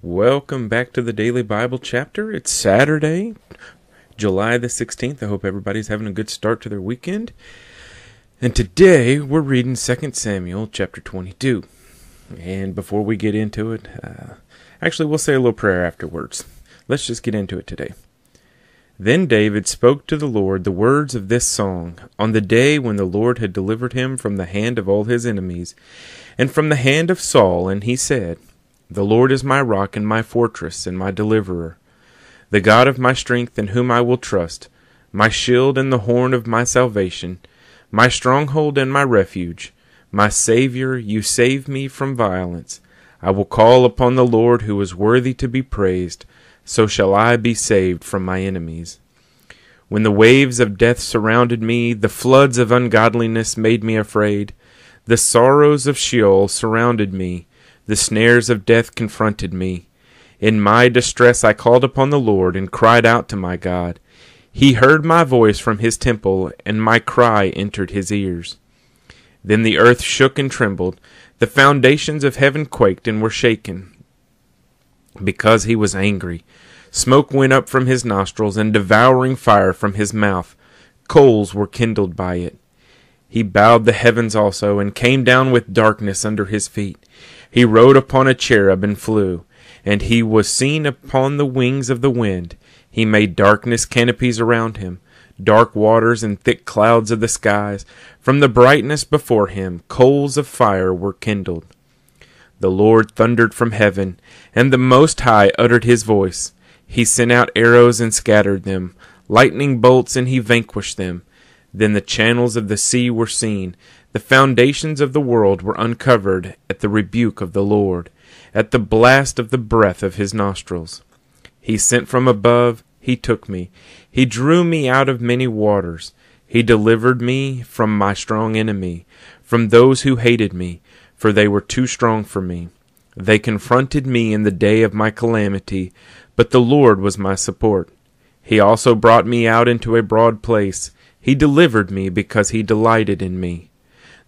Welcome back to the Daily Bible Chapter. It's Saturday, July the 16th. I hope everybody's having a good start to their weekend. And today we're reading 2 Samuel chapter 22. And before we get into it, uh, actually, we'll say a little prayer afterwards. Let's just get into it today. Then David spoke to the Lord the words of this song on the day when the Lord had delivered him from the hand of all his enemies and from the hand of Saul, and he said, the Lord is my rock and my fortress and my deliverer, the God of my strength in whom I will trust, my shield and the horn of my salvation, my stronghold and my refuge, my Saviour, you save me from violence. I will call upon the Lord who is worthy to be praised, so shall I be saved from my enemies. When the waves of death surrounded me, the floods of ungodliness made me afraid, the sorrows of Sheol surrounded me, the snares of death confronted me. In my distress I called upon the Lord and cried out to my God. He heard my voice from his temple, and my cry entered his ears. Then the earth shook and trembled, the foundations of heaven quaked and were shaken. Because he was angry, smoke went up from his nostrils, and devouring fire from his mouth. Coals were kindled by it. He bowed the heavens also, and came down with darkness under his feet. He rode upon a cherub and flew, and he was seen upon the wings of the wind. He made darkness canopies around him, dark waters and thick clouds of the skies. From the brightness before him, coals of fire were kindled. The Lord thundered from heaven, and the Most High uttered his voice. He sent out arrows and scattered them, lightning bolts, and he vanquished them. Then the channels of the sea were seen, the foundations of the world were uncovered at the rebuke of the Lord, at the blast of the breath of his nostrils. He sent from above, he took me. He drew me out of many waters. He delivered me from my strong enemy, from those who hated me, for they were too strong for me. They confronted me in the day of my calamity, but the Lord was my support. He also brought me out into a broad place. He delivered me because he delighted in me.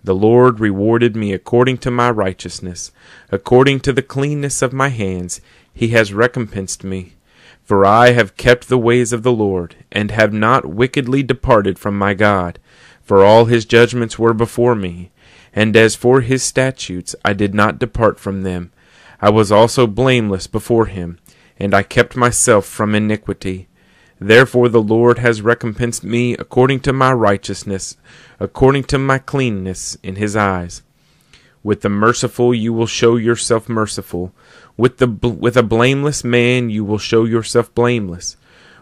The Lord rewarded me according to my righteousness, according to the cleanness of my hands, he has recompensed me. For I have kept the ways of the Lord, and have not wickedly departed from my God. For all his judgments were before me, and as for his statutes, I did not depart from them. I was also blameless before him, and I kept myself from iniquity. Therefore the Lord has recompensed me according to my righteousness, according to my cleanness in his eyes. With the merciful you will show yourself merciful. With the with a blameless man you will show yourself blameless.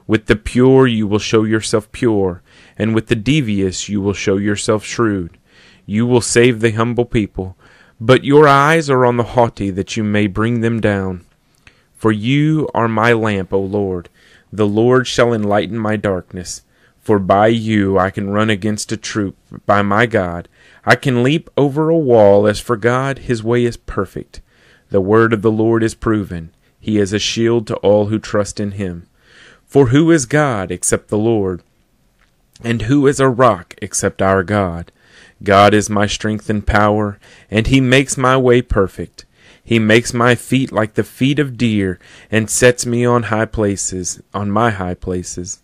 With the pure you will show yourself pure, and with the devious you will show yourself shrewd. You will save the humble people, but your eyes are on the haughty that you may bring them down. For you are my lamp, O Lord. The Lord shall enlighten my darkness. For by you I can run against a troop, by my God. I can leap over a wall, as for God his way is perfect. The word of the Lord is proven. He is a shield to all who trust in him. For who is God except the Lord? And who is a rock except our God? God is my strength and power, and he makes my way perfect. He makes my feet like the feet of deer, and sets me on high places, on my high places.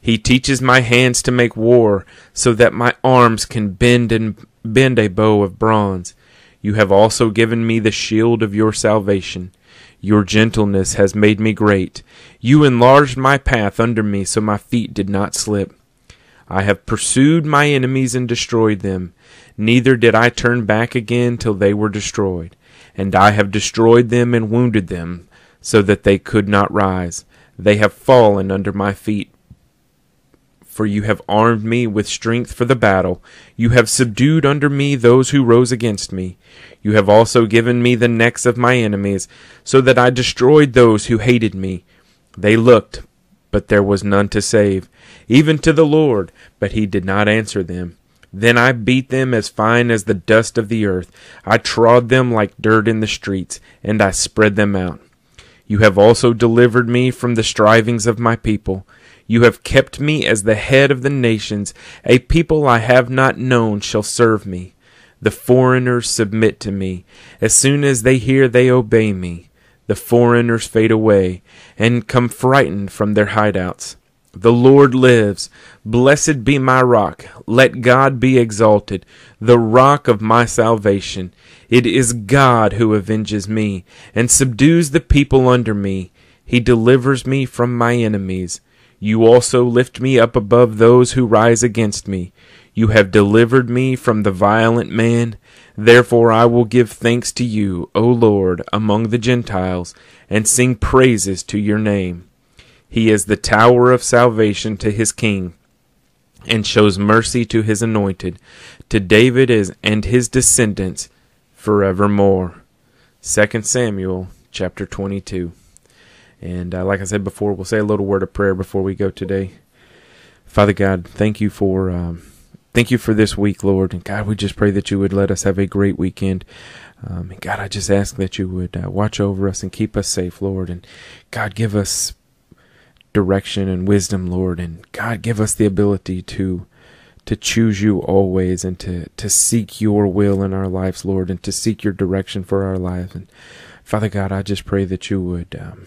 He teaches my hands to make war, so that my arms can bend and bend a bow of bronze. You have also given me the shield of your salvation. Your gentleness has made me great. You enlarged my path under me, so my feet did not slip. I have pursued my enemies and destroyed them. Neither did I turn back again till they were destroyed and I have destroyed them and wounded them, so that they could not rise. They have fallen under my feet. For you have armed me with strength for the battle. You have subdued under me those who rose against me. You have also given me the necks of my enemies, so that I destroyed those who hated me. They looked, but there was none to save, even to the Lord, but he did not answer them. Then I beat them as fine as the dust of the earth. I trod them like dirt in the streets, and I spread them out. You have also delivered me from the strivings of my people. You have kept me as the head of the nations. A people I have not known shall serve me. The foreigners submit to me. As soon as they hear, they obey me. The foreigners fade away and come frightened from their hideouts. The Lord lives. Blessed be my rock. Let God be exalted, the rock of my salvation. It is God who avenges me and subdues the people under me. He delivers me from my enemies. You also lift me up above those who rise against me. You have delivered me from the violent man. Therefore I will give thanks to you, O Lord, among the Gentiles, and sing praises to your name. He is the tower of salvation to his king, and shows mercy to his anointed, to David and his descendants forevermore. 2 Samuel chapter 22. And uh, like I said before, we'll say a little word of prayer before we go today. Father God, thank you for um, thank you for this week, Lord. And God, we just pray that you would let us have a great weekend. Um, and God, I just ask that you would uh, watch over us and keep us safe, Lord. And God, give us direction and wisdom, Lord. And God, give us the ability to to choose you always and to, to seek your will in our lives, Lord, and to seek your direction for our lives. And Father God, I just pray that you would um,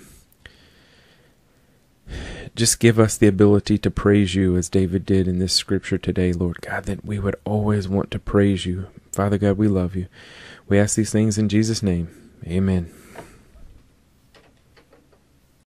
just give us the ability to praise you as David did in this scripture today, Lord God, that we would always want to praise you. Father God, we love you. We ask these things in Jesus' name. Amen.